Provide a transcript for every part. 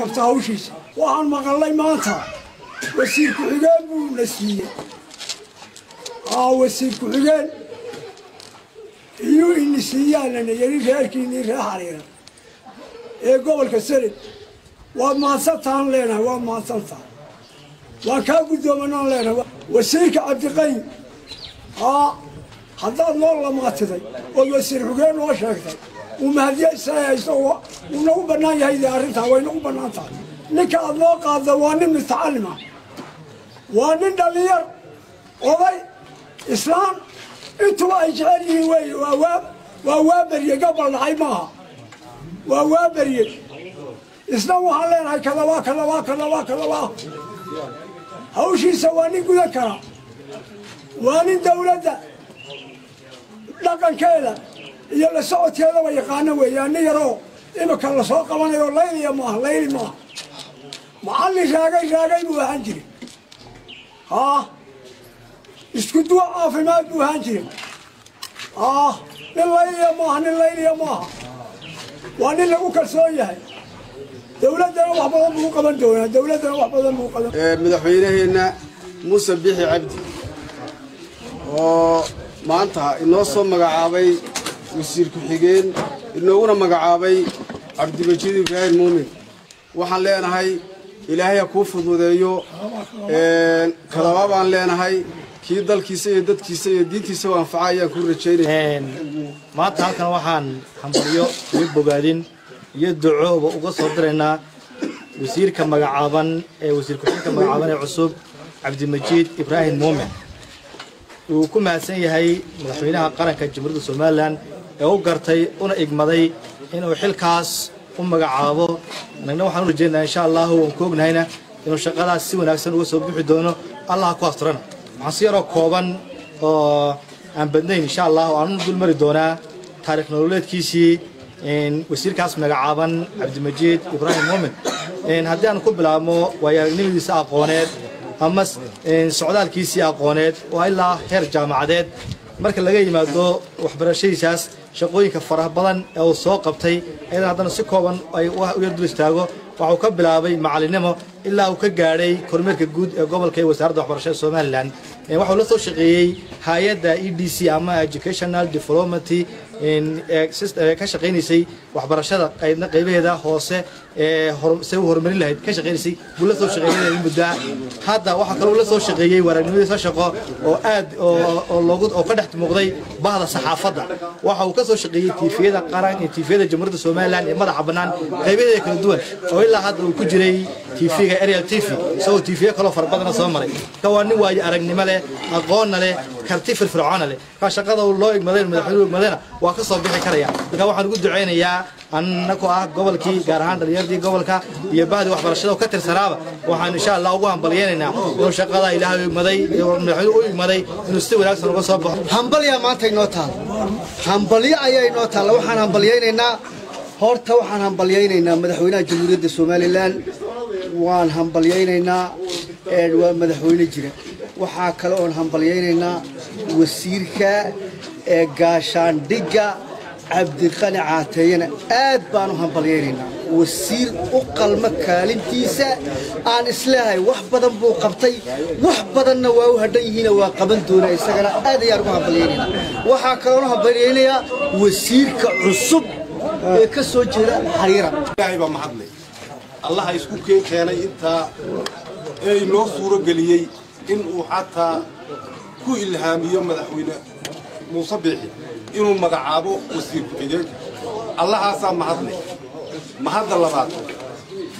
qabta hawshiisa waxaan maqalnay maanta wasiir ku-xigeen buu na siiyey. Aa wasiir ku-xigeen iyuu ini siiyaanana yari reerkiinii ree xariira ee gobolka sare. Waad mahadsantaan leenahay waad mahadsantaha waan kaa guddoomanaan leenahay wasiirka cabdiqayn aa haddaad noo lamaatiday ood wasiir xugeen noo sheegtay wuu nagu bannaan yahay dee arrintaa way nagu bannaan tahay ninka aad noo qaadda waa nin mutacalima waa nin dhallinyar oday islaan intuba ay jecel yihiin wey waa waa waa waa berye gabal dhacay maaha waa waa berye isna waxaan leenahay kadabaa kadabaa kadabaa kadabaa hawshiisa waa nin gudan kara waa nin dawladda dhaqankeeda iyo la socodkeedaba yaqaano weeyaan nin yaroo imika la soo qabanayo layliya maaha layli maaha macallin raagay raagay buu ahaan jiray. Haa isku duwa caafimaad buu ahaan jiray. Aa nin layliya maaha nin layliya maaha waa nin lagu kalsoon yahay. Dawladdana wax badan buu qaban doonaa dawladdana wax badan buu qaban madaxweynaheenna muuse bixi cabdi. Oo maanta inoo soo magacaabay wasiir ku-xigeen inooguna magacaabay cabdimajiid ibraahim muumin waxaan leenahay ilaahay ha kuu fududeeyo kadaba baan leenahay kii dalkiisa iyo dadkiisa iyo diintiisa u anfaca ayaan kuu rajaynaya maanta halkan waxaan hambalyo iyo bogaadin iyo ducooba uga soo diraynaa wasiirka magacaaban ee wasiir ku-xigeenka magacaaban ee cusub cabdimajiid ibraahim muumin uu ku mahadsan yahay madaxweynaha qaranka jamhuuriyadda somalilan ee u gartay una igmaday inuu xilkaas u magacaabo. Anagna waxaan u rajeynaa insha allahu waan ku ognahayna inuu shaqadaas si wanaagsan uga soo bixi doono. Allah ku asturana waxaan si yaroo kooban oo aan badnayn insha allah aan u dul mari doonaa taarikh nololeedkiisii wasiirkaas magacaaban cabdimajiid ibraahim muumin haddii aan ku bilaabmo waayo aragnimadiisa aqooneed ama socdaalkiisii aqooneed waa ilaa heer jaamacadeed. Marka laga yimaado waxbarashadiisaas shaqooyinka faraha badan ee uu soo qabtay ayadan haddana si kooban ay u yar dul istaago. Waxa uu ka bilaabay macalinimo ilaa uu ka gaadhay kormeerka guud ee gobolka ee wasaaradda waxbarashada somalilan waxau la soo shaqeeyey hay'adda e d c ama educational development ka shaqaynaysay waxbarashada qaydna qaybaheeda hoose ee se u horumarin lahayd. Ka shaqaynaysay buu la soo shaqeeyay muddaa hadda waxaa kaloo la soo shaqeeyey waragnimadiisa shaqo oo aad oo ka dhex muuqday bahda saxaafadda. Waxa uu ka soo shaqeeyey tiifiyada qaran iyo tiifiyada jamhuuriyadda somalilan ee madaxa bannaan qaybaheeda kala duwan. Oo ilaa hadda uu ku jiray tiifiga ariel tv isagoo tiifiyo kaloo fara badana soo maray. Ka waa nin waayo aragnimo leh aqoonna leh karti firfircoona leh. Ka shaqada loo igmaday madaxweynuhu igmadayna waa ka soo bixi karaya. Marka waxaan ugu ducaynayaa annaku ah gobolkii gaar ahaan dhallinyardii gobolka iyo bahdi waxbarashada ka tirsanaaba waxaan insha allah ugu hambalyaynaynaa inuu shaqada ilaahay igmaday madaxweynuhu u igmaday inuu si wanaagsan uga soo baxo. Hambalyaa maanta inoo taal. Hambalyo ayaa inoo taalla waxaan hambalyaynaynaa. Horta waxaan hambalyaynaynaa madaxweynaha jamhuuriyadda somalilan waan hambalyaynaynaa waa madaxweyne jira. Waxaa kale oon hambalyaynaynaa wasiirka ee gaashaandhigga cabdiqani caateeyana. Aad baan u hambalyaynaynaa. Wasiir u qalma kaalintiisa aan isleehay wax badan buu qabtay. Wax badanna waa u hadhan yihiina waa qaban doonaa isagana. Aad ayaan ugu hambalyaynaynaa. Waxaa kaloon hambalyaynayaa wasiirka cusub ee ka soo jeeda xariira allaha isku keen keenay intaa ee inoo suuro geliyey in uu xataa ku ilhaamiyo madaxweyne muuse biixi inuu magacaabo wasiir ku-xigeenka allahaasaa mahadlay mahadda labaad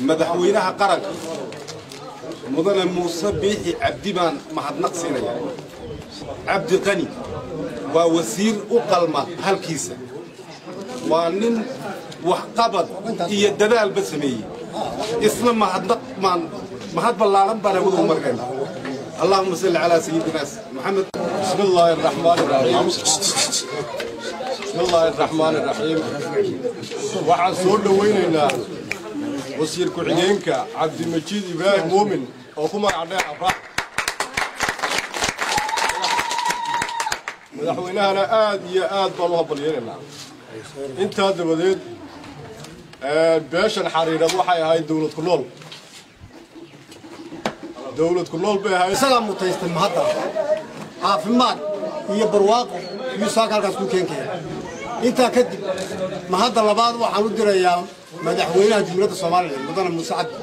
madaxweynaha qaranka mudane muuse biixi cabdi baan mahadnaq siinaya. Cabdi waa wasiir u qalma halkiisa. Waa nin waxqabad iyo dadaalba sameeyey اسم ما حد ما ما حد بلالن بلا ودو مرقين اللهم صل على سيدنا محمد. بسم الله الرحمن الرحيم. بسم الله الرحمن الرحيم. وعن سور لوين ان وسير كعينك عبد المجيد إبراهيم مؤمن. أو كما عليه افراح مدحوينها أنا آد يا آد بالله بالله انت هذا بديت beeshan xariirad waxay ahayd dowlad ku nool. Dowlad ku nool bay ahayd. Isagaa mutaystay mahadda caafimaad iyo barwaaqo iyo saaka halkaas ku keenkaya intaa kadib mahadda labaad waxaan u dirayaa madaxweynaha jumhuuriyadda soomaaliya mudane muuse cabdi.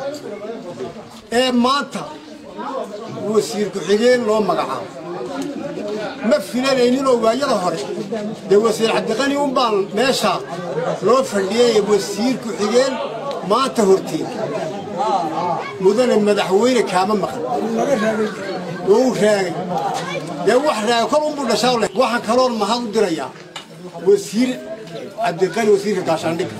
Ee maanta wasiir ku-xigeen loo magacaabo ma filanayninoo waayada hore dee wasiir cabdiqani un baan meesha loo fadhiyay wasiir ku-xigeen maanta horteed mudane madaxweyne kaama maqan oo u raagay dee wax raagay kor unbuu dhashaa waxaan kaloon mahad u dirayaa wasiir cabdiqani wasiirka gaashaandhigga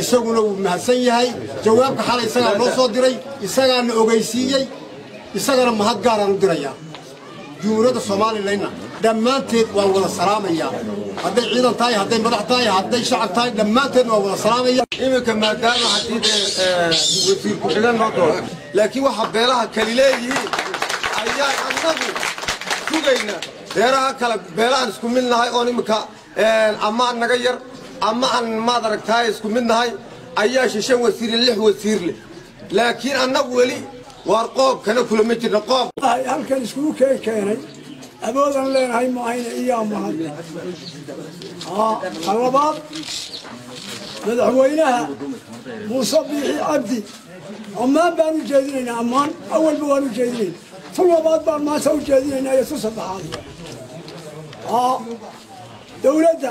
isaguna wuu mahadsan yahay jawaabka xalay isagaa noo soo diray isagaana ogeysiiyey isagana mahad gaaraan u dirayaa jumhuuriyadda soomalilanna dhammaanteed waan wada salaamayaa hadday ciidan tahay hadday madax tahay hadday shacab tahay dhammaanteed waan wada salaamaya. Iminka maadaama haddii dee wasiir ku-xigeen noo dooro laakiin waxa beelaha kali leeyihiin ayaan annagu sugayna. Beeraha kale beelahan isku mid nahay oon iminka ama naga yar ama aan maad aragtaay isku mid nahay ayaa shishan wasiir lix wasiir leh. Laakiin annagu weli waar qoobkana kulama jirna qoob halkan iskugu keen keenay awoodaan leenahay maahayna iyaa mahad kan labaad madaxweynaha muuse biixi cabdi ammaan baan u jeedinaynaa ammaan awalba waan u jeedinayna tu labaad baan maanta u jeedinaynaa iyo tu saddexaad dowladda